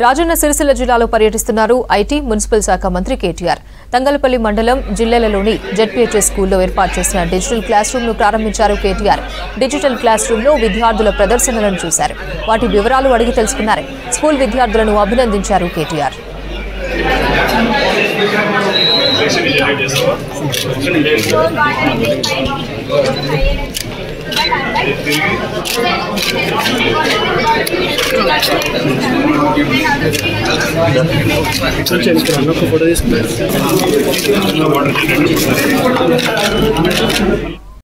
రాజన్న సిరిసిల్ల జిల్లాలో పర్యటిస్తున్నారు IT municipal శాఖ మంత్రి కేటీఆర్. తంగలపల్లి మండలం జిల్లెలలోని జెడ్పీహెచ్ఎస్ స్కూల్లో ఏర్పాటు చేసిన డిజిటల్ క్లాస్ రూమ్ను ప్రారంభించారు కేటీఆర్. డిజిటల్ క్లాస్ రూమ్లో విద్యార్థుల ప్రదర్శనలను చూశారు. వాటి వివరాలు అడిగి తెలుసుకున్నారు. స్కూల్ విద్యార్థులను అభినందించారు కేటీఆర్. ఫోటో తీసుకున్నారు